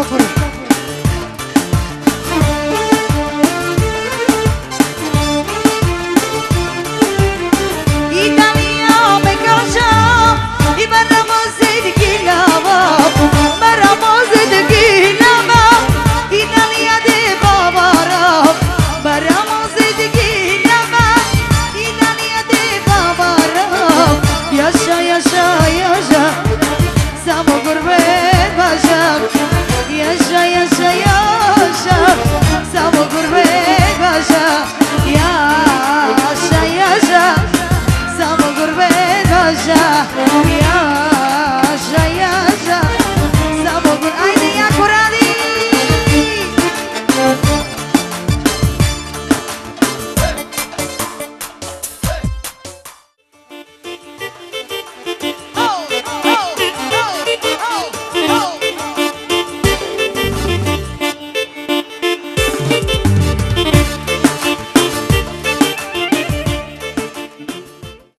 아, 그래. yeah.